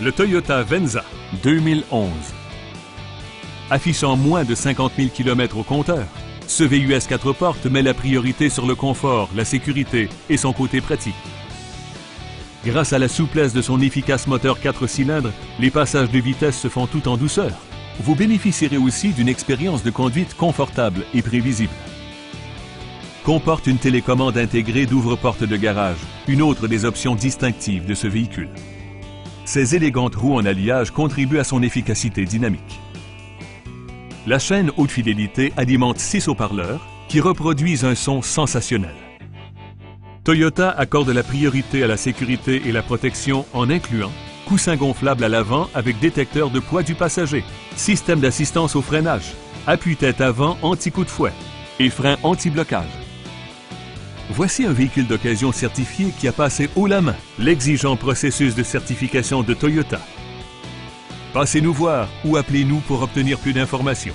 le Toyota Venza 2011. Affichant moins de 50 000 km au compteur, ce VUS 4 portes met la priorité sur le confort, la sécurité et son côté pratique. Grâce à la souplesse de son efficace moteur 4 cylindres, les passages de vitesse se font tout en douceur. Vous bénéficierez aussi d'une expérience de conduite confortable et prévisible. Comporte une télécommande intégrée d'ouvre-porte de garage, une autre des options distinctives de ce véhicule. Ces élégantes roues en alliage contribuent à son efficacité dynamique. La chaîne haute fidélité alimente six haut-parleurs qui reproduisent un son sensationnel. Toyota accorde la priorité à la sécurité et la protection en incluant coussin gonflable à l'avant avec détecteur de poids du passager, système d'assistance au freinage, appuie-tête avant anti-coup de fouet et frein anti-blocage. Voici un véhicule d'occasion certifié qui a passé haut la main l'exigeant processus de certification de Toyota. Passez nous voir ou appelez-nous pour obtenir plus d'informations.